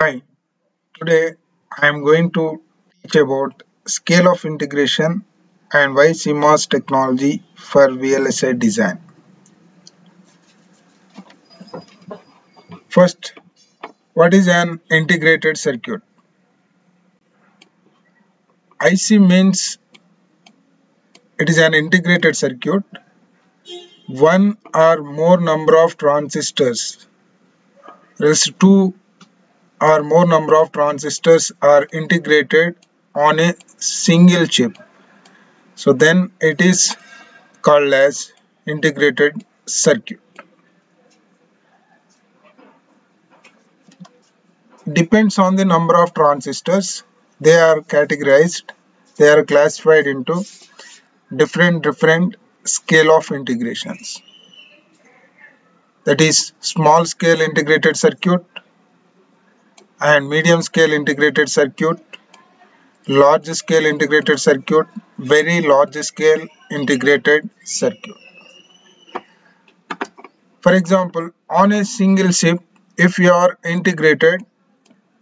Hi, today I am going to teach about scale of integration and why CMOS technology for VLSI design. First, what is an integrated circuit? IC means it is an integrated circuit. One or more number of transistors, else two or more number of transistors are integrated on a single chip. So then it is called as integrated circuit. Depends on the number of transistors. They are categorized. They are classified into different different scale of integrations. That is small scale integrated circuit, and medium scale integrated circuit, large scale integrated circuit, very large scale integrated circuit. For example, on a single chip, if you are integrated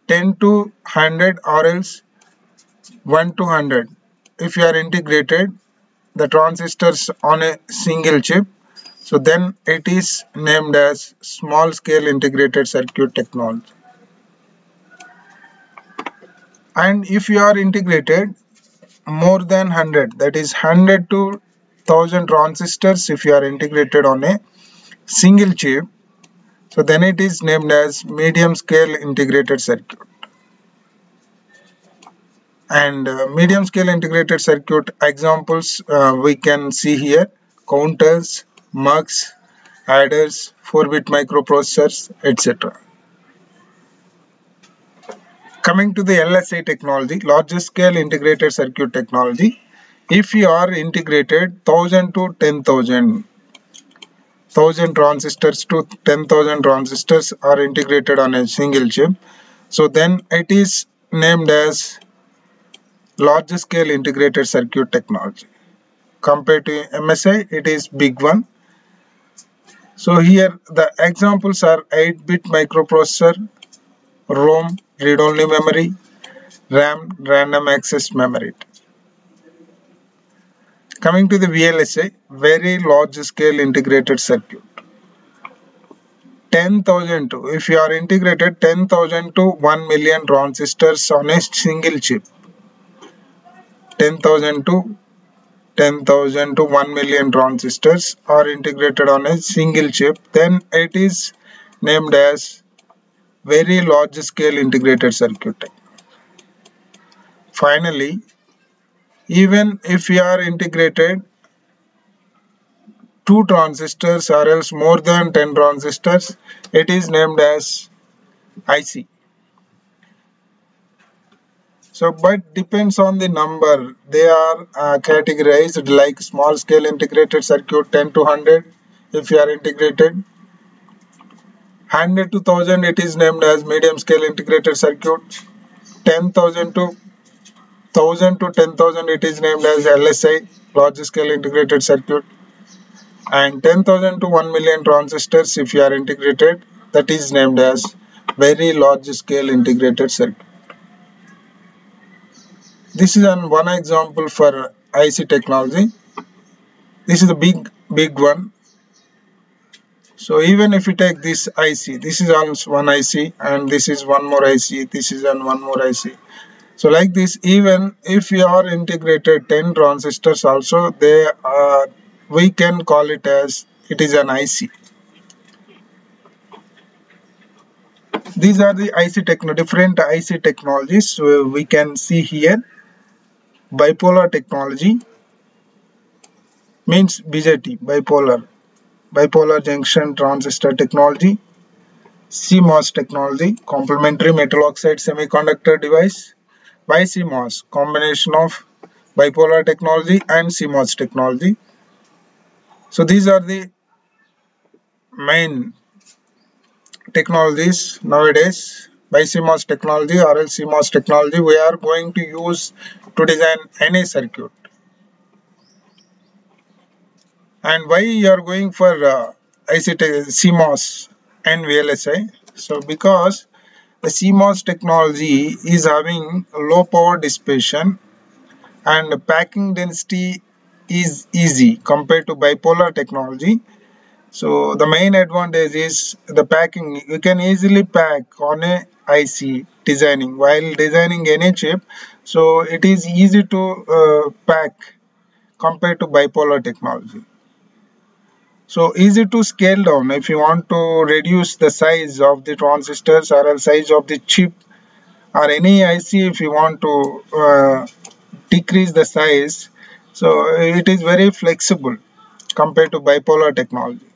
10 to 100 or else 1 to 100, if you are integrated the transistors on a single chip, so then it is named as small scale integrated circuit technology. And if you are integrated more than 100 that is 100 to 1000 transistors if you are integrated on a single chip so then it is named as medium scale integrated circuit. And uh, medium scale integrated circuit examples uh, we can see here counters mux adders 4 bit microprocessors etc Coming to the LSI technology, largest scale integrated circuit technology, if you are integrated 1000 to 10,000, 1000 transistors to 10,000 transistors are integrated on a single chip, so then it is named as large scale integrated circuit technology. Compared to MSI, it is big one. So here the examples are 8-bit microprocessor, ROM, read-only memory, RAM, random access memory. Coming to the VLSI, very large scale integrated circuit. 10,000 to, if you are integrated 10,000 to 1 million transistors on a single chip. 10,000 to 10,000 to 1 million transistors are integrated on a single chip then it is named as very large scale integrated circuit. Finally, even if we are integrated two transistors or else more than 10 transistors, it is named as IC. So, but depends on the number. They are uh, categorized like small scale integrated circuit 10 to 100 if you are integrated 100 to 1000 it is named as medium scale integrated circuit. 10000 to 1000 to 10000 it is named as LSI large scale integrated circuit. And 10000 to 1 million transistors if you are integrated that is named as very large scale integrated circuit. This is an one example for IC technology. This is a big big one so even if you take this IC, this is also one IC and this is one more IC, this is and one more IC. So like this, even if you are integrated 10 transistors also, they are, we can call it as it is an IC. These are the IC techno different IC technologies we can see here. Bipolar technology means BJT, bipolar bipolar junction transistor technology, CMOS technology, complementary metal oxide semiconductor device, BiCMOS, combination of bipolar technology and CMOS technology. So these are the main technologies nowadays. BiCMOS technology or CMOS technology we are going to use to design any circuit and why you are going for uh, ICT CMOS and VLSI so because the CMOS technology is having low power dissipation and packing density is easy compared to bipolar technology. So the main advantage is the packing. You can easily pack on a IC designing while designing any chip. So it is easy to uh, pack compared to bipolar technology. So easy to scale down if you want to reduce the size of the transistors or the size of the chip or any IC if you want to uh, decrease the size. So it is very flexible compared to bipolar technology.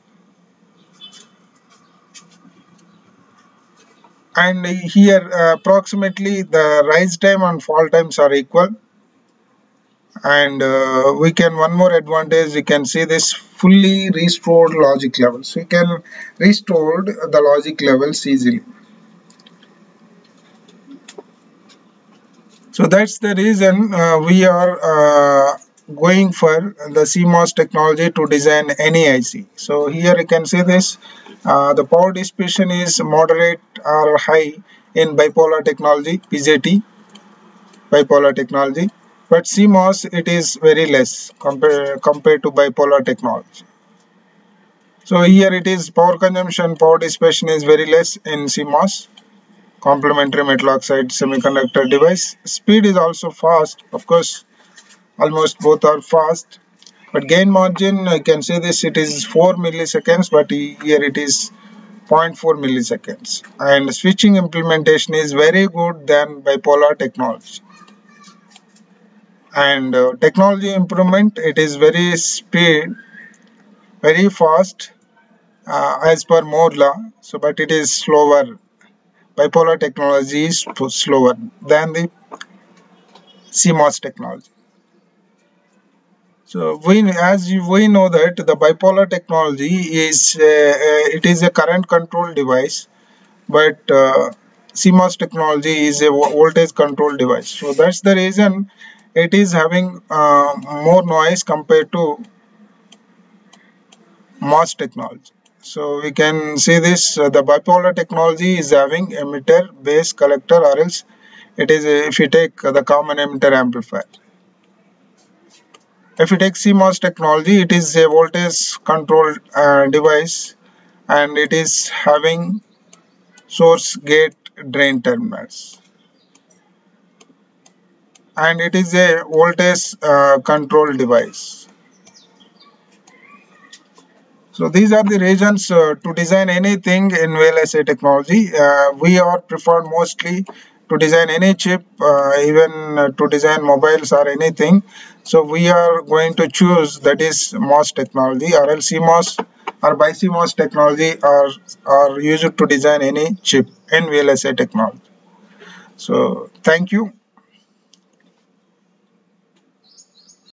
And here uh, approximately the rise time and fall times are equal and uh, we can one more advantage we can see this fully restored logic levels. We can restore the logic levels easily. So that's the reason uh, we are uh, going for the CMOS technology to design any IC so here you can see this uh, the power dissipation is moderate or high in bipolar technology BJT bipolar technology but CMOS it is very less compared compared to bipolar technology. So here it is power consumption, power dissipation is very less in CMOS complementary metal oxide semiconductor device. Speed is also fast, of course almost both are fast. But gain margin I can say this it is 4 milliseconds but here it is 0.4 milliseconds. And switching implementation is very good than bipolar technology and uh, technology improvement it is very speed very fast uh, as per Moore law. So but it is slower. Bipolar technology is slower than the CMOS technology. So we as we know that the bipolar technology is uh, uh it is a current control device but uh, CMOS technology is a voltage control device. So that's the reason it is having uh, more noise compared to MOS technology. So we can see this uh, the bipolar technology is having emitter base collector or else it is if you take uh, the common emitter amplifier. If you take CMOS technology it is a voltage controlled uh, device and it is having source gate drain terminals and it is a voltage uh, control device. So these are the reasons uh, to design anything in VLSI technology. Uh, we are preferred mostly to design any chip, uh, even uh, to design mobiles or anything. So we are going to choose that is MOS technology or else CMOS or BiCMOS technology are, are used to design any chip in VLSI technology. So thank you.